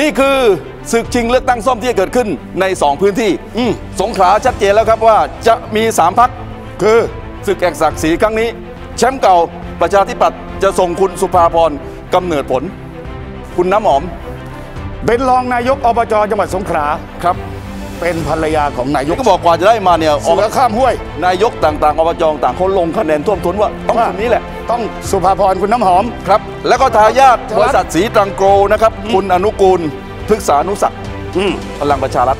นี่คือศึกชิงเลือกตั้งซ่อมที่จะเกิดขึ้นใน 2 พื้นที่สงขลาชัดเจนแล้วครับว่าจะมี 3พักคือศึกแอกศักดิ์ศรีครั้งนี้ แชมป์เก่าประชาธิปัตย์จะส่งคุณสุภาพรกำเนิดผล คุณน้ำหอม เป็นรองนายกอบจจังหวัดสงขลาครับ เป็นภรรยาของนายกก็บอกกว่าจะได้มาเนี่ยอเสือข้ามห้วย นายกต่างๆอบจต่างเขาลงคะแนนท่วมท้นว่าต้องคนนี้แหละ ต้องสุภาพรคุณน้ำหอมครับ แล้วก็ทายาทจะรับบริษัทสีตรังโกรนะครับ คุณอนุกูลพฤกษานุศักดิ์อืมพลังประชารัฐ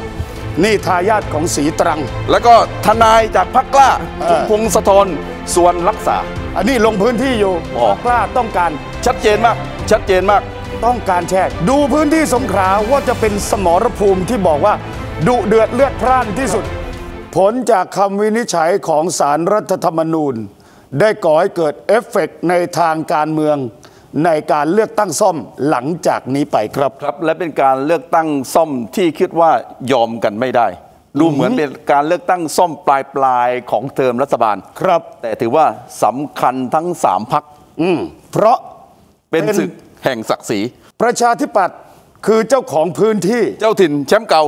นี่ทายาทของสีตรัง แล้วก็ทนายจากพรรคกล้าเออคุณพงศธรส่วนรักษา อันนี้ลงพื้นที่อยู่อ๋อกล้าต้องการชัดเจนมาก ชัดเจนมากต้องการแชร์ดูพื้นที่สงขลาว่าจะเป็นสมรภูมิที่บอกว่า ดุเดือดเลือดพร่านที่สุด ผลจากคำวินิจฉัยของสารรัฐธรรมนูญ ได้ก่อให้เกิดเอฟเฟกต์ในทางการเมืองในการเลือกตั้งซ่อมหลังจากนี้ไปครับครับ และเป็นการเลือกตั้งซ่อมที่คิดว่ายอมกันไม่ได้ ดูเหมือนเป็นการเลือกตั้งซ่อมปลายปลายๆของเทอมรัฐบาลครับ แต่ถือว่าสำคัญทั้งสามพรรคอืมเพราะเป็นเป็นศึกแห่งศักดิ์ศรีประชาธิปัตย์คือเจ้าของพื้นที่เจ้าถิ่นแชมป์เก่า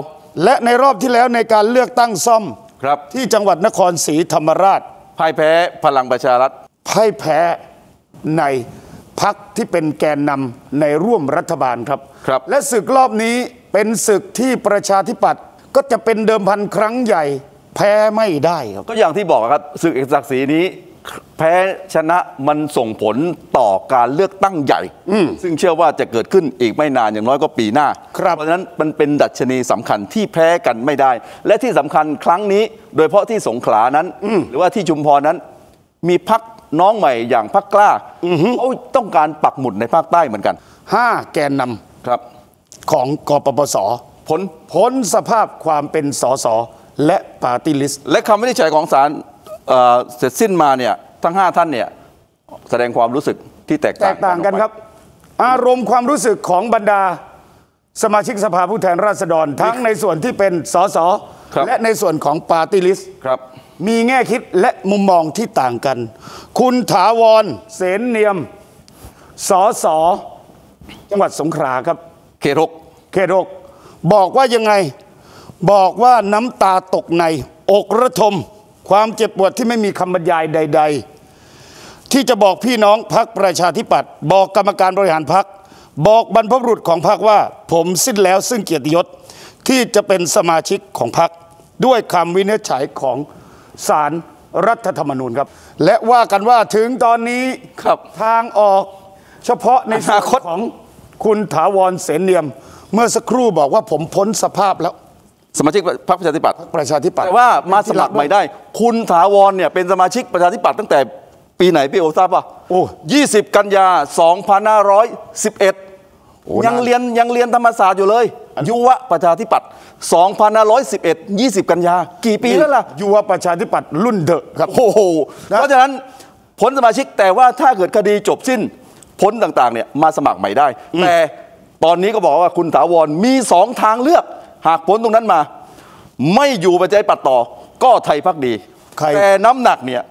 และในรอบที่แล้วในการเลือกตั้งซ่อมครับที่จังหวัดนครศรีธรรมราช พ่ายแพ้พลังประชารัฐพ่ายแพ้ในพักที่เป็นแกนนำในร่วมรัฐบาลครับครับ และศึกรอบนี้เป็นศึกที่ประชาธิปัตย์ก็จะเป็นเดิมพันครั้งใหญ่แพ้ไม่ได้ครับก็อย่างที่บอกครับศึกเอกศักดิ์ศรีนี้ แพ้ชนะมันส่งผลต่อการเลือกตั้งใหญ่ ซึ่งเชื่อว่าจะเกิดขึ้นอีกไม่นานอย่างน้อยก็ปีหน้าครับเพราะฉะนั้นมันเป็นดัชนีสำคัญที่แพ้กันไม่ได้ และที่สำคัญครั้งนี้ โดยเฉพาะที่สงขลานั้น หรือว่าที่ชุมพรนั้น มีพักน้องใหม่อย่างพักกล้าเขาต้องการปักหมุดในภาคใต้เหมือนกันห้าแกนนครับำของกปปสผลพ้นสภาพความเป็นสสและปาร์ตี้ลิสต์และคำวินิจฉัยของศาล เอ่อเสร็จสิ้นมาเนี่ยทั้ง 5 ท่านเนี่ยแสดงความรู้สึกที่แตกแตต่างกต่างกันครับ อารมณ์ความรู้สึกของบรรดา สมาชิกสภาผู้แทนราษฎร ทั้งในส่วนที่เป็นสสและในส่วนของ party list ครับมีแง่คิดและมุมมองที่ต่างกัน คุณถาวรเสนเนียมสอสอจังหวัดสงขลาครับ เขตหกเขตหกบอกว่ายังไง บอกว่าน้ำตาตกในอกระทม ความเจ็บปวดที่ไม่มีคำบรรยายใด ๆ ที่จะบอกพี่น้องพักประชาธิปัตย์บอกกรรมการบริหารพัก บอกบรรพบุรุษของพักว่า ผมสิ้นแล้วซึ่งเกียรติยศที่จะเป็นสมาชิกของพักด้วยคำวินิจฉัยของศาลรรัฐธรรมนูญครับ และว่ากันว่าถึงตอนนี้ครับทางออกเฉพาะในส่วนอนาคตของคุณถาวรเสนเนียม เมื่อสักครู่บอกว่าผมพ้นสภาพแล้ว สมาชิกพรรคประชาธิปัตย์ประชาธิปัตย์แต่ว่ามาสมัครใหม่ได้ คุณถาวรเนี่ยเป็นสมาชิกประชาธิปัตย์ตั้งแต่ปีไหนพี่โอทราบป่ะโอ้20กันยา2511ยังเรียนยังเรียนธรรมศาสตร์อยู่เลย ยุวประชาธิปัตย์2511 20 กันยา กี่ปีแล้วล่ะ ยุวประชาธิปัตย์รุ่นเดอะครับโอ้โหเพราะฉะนั้นพ้นสมาชิกแต่ว่าถ้าเกิดคดีจบสิ้นพ้นต่างๆเนี่ยมาสมัครใหม่ได้ แต่ตอนนี้ก็บอกว่าคุณถาวรมีสองทางเลือก หากพ้นตรงนั้นมา ไม่อยู่ประชาธิปัตย์ต่อ ก็ไทยพักดีใครแต่น้ำหนักเนี่ย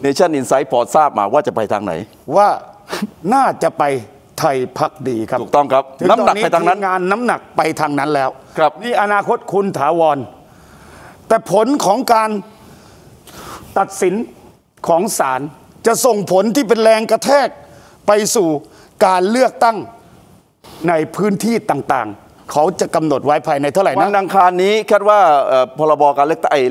เนชั่นอินไซต์พอทราบมาว่าจะไปทางไหน ว่าน่าจะไปไทยพักดีครับถูกต้องครับถึงน้ำหนักตอไปทางนั้นทีมงานน้ำหนักไปทางนั้นแล้ว ครับ นี่อนาคตคุณถาวร แต่ผลของการตัดสินของศาลจะส่งผลที่เป็นแรงกระแทกไปสู่การเลือกตั้งในพื้นที่ต่างๆ เขาจะกำหนดไว้ภายในเท่าไหร่วันนะอังคารนี้คาดว่าเอ่อพรบการเลือกตั้งไอ้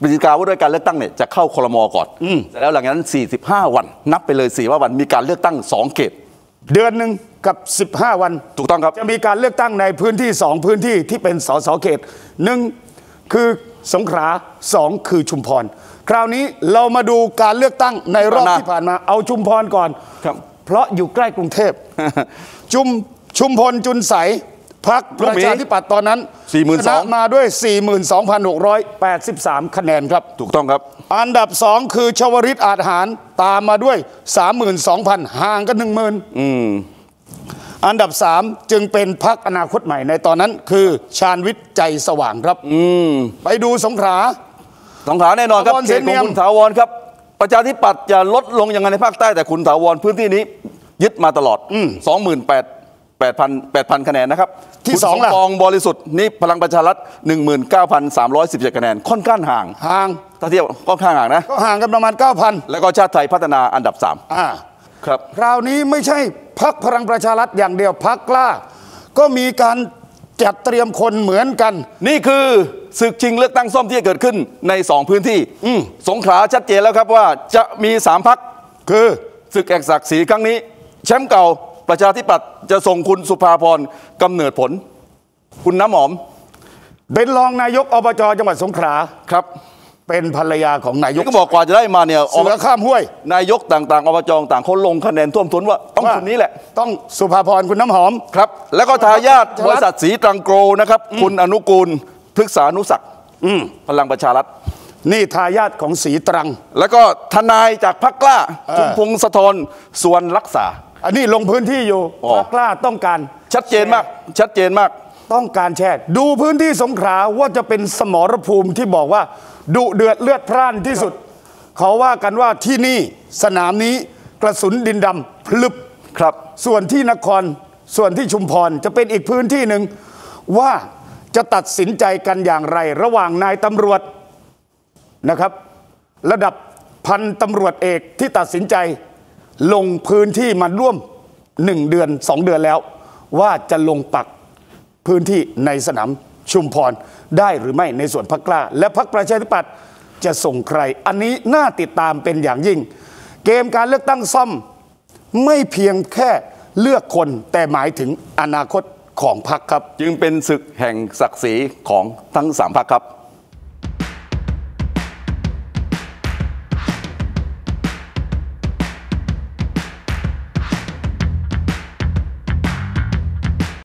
ปฏิกาว่าด้วยการเลือกตั้งเนี่ยจะเข้าคลมก่อนแต่แล้วหลังจากนั้น 45 วัน นับไปเลย4ว่าวันมีการเลือกตั้ง 2 เขตเดือนหนึ่งกับ 15 วัน ถูกต้องครับ จะมีการเลือกตั้งในพื้นที่สองพื้นที่ที่เป็นสสเขตหนึ่งคือสงขลาสองคือชุมพร คราวนี้เรามาดูการเลือกตั้งในรอบก่อนนะที่ผ่านมา เอาชุมพรก่อนครับเพราะอยู่ใกล้กรุงเทพจุมชุมพลจุนใส พักลูปกหมีระชาธิปัตย์ตอนนั้น42,000ชนะมาด้วย 42,683 คะแนนครับ ถูกต้องครับ อันดับสองคือชวริตอาจหารตามมาด้วย 32,000 ห่างกันหนึ่งหมื่นอันดับสามจึงเป็นพักอนาคตใหม่ในตอนนั้น คือชาญวิทย์ใจสว่างครับไปดูสงขลาสงขลาแน่นอนครับถาวรเขตเสนเนีของยมคุณถาวรครับ ประชาธิปัตย์จะลดลงยังไงในภาคใต้แต่คุณถาวรพื้นที่นี้ ยึดมาตลอด 28 8,000 8,000 คะแนนนะครับที่คุณสองล่ะมปองบริสุทธิ์นี่พลังประชารัฐ19,317 คะแนนค่อนข้างห่าง ห่างถ้าเทียบค่อนข้างห่างนะ ก็ห่างกันประมาณ 9,000แล้วก็ชาติไทยพัฒนาอันดับ อ่า 3 ครับ คราวนี้ไม่ใช่พักพลังประชารัฐอย่างเดียวพักกล้า ก็มีการจัดเตรียมคนเหมือนกัน นี่คือศึกชิงเลือกตั้งซ่อมที่จะเกิดขึ้นใน 2 พื้นที่สงขลาชัดเจนแล้วครับว่าจะมี 3 พักคือศึกแอกศักดิ์ศรีครั้งนี้ แชมป์เก่า ประชาธิปัตย์จะส่งคุณสุภาพรกำเนิดผล คุณน้ำหอม เป็นรองนายกอบจจังหวัดสงขลาครับเป็นภรรยาของนายกนี่ก็บอกกว่าจะได้มาเนี่ยเสือข้ามห้วย นายกต่างๆอบจต่างเขาลงคะแนนท่วมท้นว่าต้องว่าคนนี้แหละ ต้องสุภาพรคุณน้ำหอมครับ แล้วก็ทายาทบริษัทสีตรังโกรนะครับ คุณอนุกูลพฤกษานุศักดิ์พลังประชารัฐนี่ทายาทของสีตรัง แล้วก็ทนายจากพรรคกล้าเออคุณพงศธรส่วนรักษา อันนี้ลงพื้นที่อยู่อ๋อพักกล้าต้องการ ชัดเจนมาก ชัดเจนมาก ต้องการแชร์ดูพื้นที่สงขลาว่าจะเป็นสมรภูมิที่บอกว่า ดุเดือดเลือดพร่านที่สุด เขาว่ากันว่าที่นี่สนามนี้กระสุนดินดำพลึบ ครับ ส่วนที่นครส่วนที่ชุมพรจะเป็นอีกพื้นที่หนึ่งว่าจะตัดสินใจกันอย่างไร ระหว่างนายตำรวจนะครับ ระดับพันตำรวจเอกที่ตัดสินใจ ลงพื้นที่มาร่วมหนึ่งเดือนสองเดือนแล้ว ว่าจะลงปักพื้นที่ในสนามชุมพรได้หรือไม่ในส่วนพักกล้า และพักประชาธิปัตย์จะส่งใคร อันนี้น่าติดตามเป็นอย่างยิ่ง เกมการเลือกตั้งซ่อมไม่เพียงแค่เลือกคนแต่หมายถึงอนาคตของพรรคครับ จึงเป็นศึกแห่งศักดิ์ศรีของทั้งสามพรรคครับ